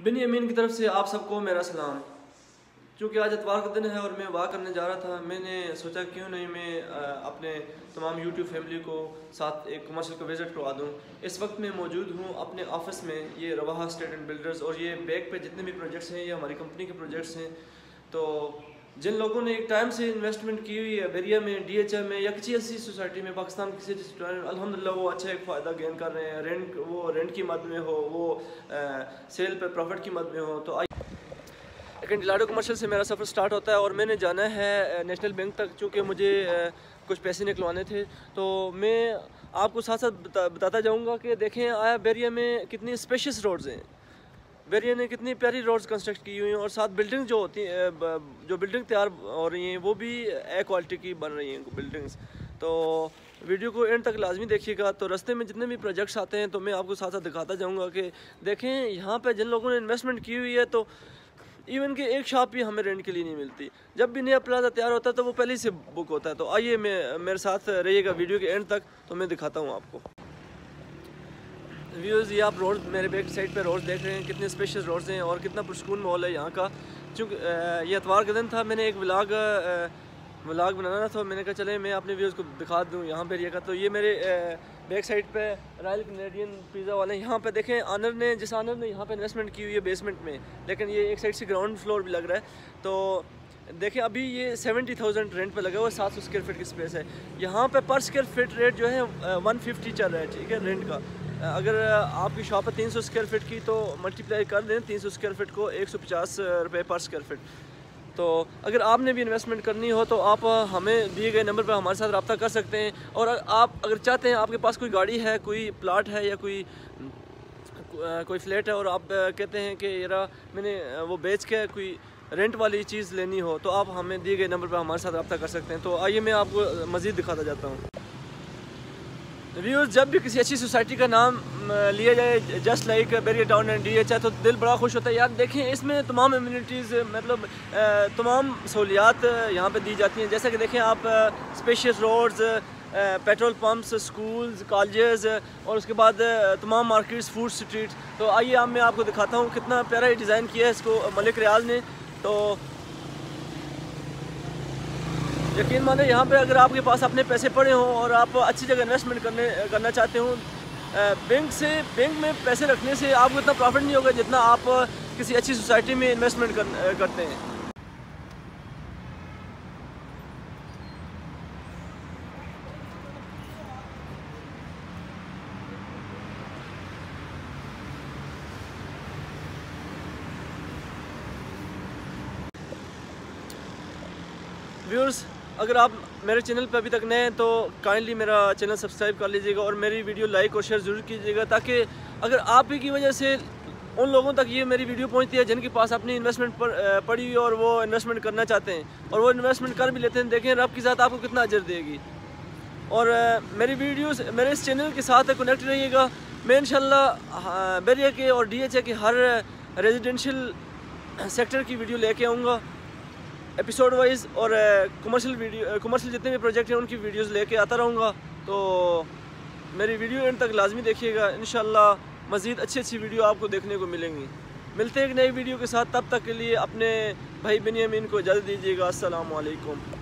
बिनी अमीन की तरफ़ से आप सबको मेरा सलाम। चूँकि आज इतवार का दिन है और मैं वाह करने जा रहा था, मैंने सोचा क्यों नहीं मैं अपने तमाम यूट्यूब फैमिली को साथ एक कमर्शियल को विज़िट करवा दूँ। इस वक्त मैं मौजूद हूँ अपने ऑफ़िस में, ये रवाहा स्टेट एंड बिल्डर्स और ये बैग पे जितने भी प्रोजेक्ट्स हैं, ये हमारी कंपनी के प्रोजेक्ट्स हैं। तो जिन लोगों ने एक टाइम से इन्वेस्टमेंट की हुई है बेरिया में डीएचएम में या किसी ऐसी सोसाइटी में पाकिस्तान किसी अलहमदिल्ला वो अच्छा एक फ़ायदा गेन कर रहे हैं। रेंट वो रेंट की मद में हो वो आ, सेल पे प्रॉफिट की मद में हो तो आई लेकिन डिलाडो कमर्शल से मेरा सफ़र स्टार्ट होता है और मैंने जाना है नेशनल बैंक तक चूँकि मुझे कुछ पैसे निकलवाने थे। तो मैं आपको साथ साथ बता, बताता जाऊँगा कि देखें आया बेरिया में कितनी स्पेशस रोड्स हैं। वेरिया ने कितनी प्यारी रोड्स कंस्ट्रक्ट की हुई हैं और साथ बिल्डिंग जो होती हैं जो बिल्डिंग तैयार हो रही हैं, वो भी ए क्वालिटी की बन रही हैं बिल्डिंग्स तो वीडियो को एंड तक लाजमी देखिएगा। तो रास्ते में जितने भी प्रोजेक्ट्स आते हैं तो मैं आपको साथ साथ दिखाता जाऊँगा कि देखें, यहाँ पर जिन लोगों ने इन्वेस्टमेंट की हुई है तो इवन कि एक शॉप भी हमें रेंट के लिए नहीं मिलती। जब भी नया प्लाजा तैयार होता है तो वो पहले से बुक होता है। तो आइए मैं, मेरे साथ रहिएगा वीडियो के एंड तक तो मैं दिखाता हूँ आपको। व्यूज़ ये आप रोड मेरे बैक साइड पे रोड देख रहे हैं, कितने स्पेशल रोड्स हैं और कितना पुरस्कून माहौल है यहाँ का। चूँकि ये अतवार का दिन था, मैंने एक व्लाग व्लाग बनाना था, मैंने कहा, चले, मैं अपने व्यूज़ को दिखा दूँ यहाँ पर ये का। तो ये मेरे बैक साइड पे रॉयल कनेडियन पिज़्ज़ा वाले यहाँ पे देखें आनर ने, जिस आनर ने यहाँ पे इन्वेस्टमेंट की हुई है बेसमेंट में, लेकिन ये एक साइड से ग्राउंड फ्लोर भी लग रहा है। तो देखें, अभी ये सेवेंटी थाउज़ेंड रेंट पर लगा हुआ है, सात सौ स्क्वायर फीट की स्पेस है। यहाँ पे पर स्क्वायर फीट रेट जो है वन फिफ्टी चल रहा है, ठीक है रेंट का। अगर आपकी शॉप है तीन सौ स्क्वायर फीट की तो मल्टीप्लाई कर दें तीन सौ स्क्वायर फीट को एक सौ पचास रुपये पर स्क्वायर फीट तो अगर आपने भी इन्वेस्टमेंट करनी हो तो आप हमें दिए गए नंबर पर हमारे साथ रब्ता कर सकते हैं। और आप अगर चाहते हैं आपके पास कोई गाड़ी है, कोई प्लाट है या कोई कोई फ्लैट है और आप कहते हैं कि, यारा, मैंने वो बेच के कोई रेंट वाली चीज़ लेनी हो तो आप हमें दिए गए नंबर पर हमारे साथ रब्ता कर सकते हैं। तो आइए मैं आपको मज़ीद दिखाता जाता हूँ। व्यूज़ जब भी किसी अच्छी सोसाइटी का नाम लिया जाए just like Bahria town and D H है तो दिल बड़ा खुश होता है। यार, देखें, इसमें तमाम इम्यूनिटीज़ मतलब तमाम सहूलियात यहाँ पे दी जाती हैं। जैसा कि देखें आप spacious roads petrol pumps schools colleges और उसके बाद तमाम मार्केट्स फ़ूड स्ट्रीट तो आइए, अब मैं आपको दिखाता हूँ कितना प्यारा डिज़ाइन किया है इसको, मलिक रियाज ने। तो यकीन माने यहाँ पे अगर आपके पास अपने पैसे पड़े हों और आप अच्छी जगह इन्वेस्टमेंट करने करना चाहते हो बैंक से बैंक में पैसे रखने से आपको इतना प्रॉफिट नहीं होगा जितना आप किसी अच्छी सोसाइटी में इन्वेस्टमेंट कर, करते हैं। व्यूअर्स अगर आप मेरे चैनल पर अभी तक नए हैं तो काइंडली मेरा चैनल सब्सक्राइब कर लीजिएगा और मेरी वीडियो लाइक और शेयर ज़रूर कीजिएगा ताकि अगर आप ही की वजह से उन लोगों तक ये मेरी वीडियो पहुँचती है जिनके पास अपनी इन्वेस्टमेंट पर पड़ी हुई और वो इन्वेस्टमेंट करना चाहते हैं और वो इन्वेस्टमेंट कर भी लेते हैं, देखें रब की ज़ात आपको कितना अजर देगी। और मेरी वीडियोस मेरे इस चैनल के साथ कनेक्ट रहिएगा। मैं इंशाल्लाह बेरिया के और डीएचए के हर रेजिडेंशियल सेक्टर की वीडियो लेके आऊँगा। एपिसोड वाइज और कमर्शियल वीडियो कमर्शियल जितने भी प्रोजेक्ट हैं, उनकी वीडियोस लेके आता रहूँगा। तो मेरी वीडियो एंड तक लाजमी देखिएगा। इन मज़ीद अच्छी अच्छी वीडियो आपको देखने को मिलेंगी। मिलते हैं एक नई वीडियो के साथ। तब तक के लिए अपने भाई बनियामीन को इजाज़त दीजिएगा। असलकुम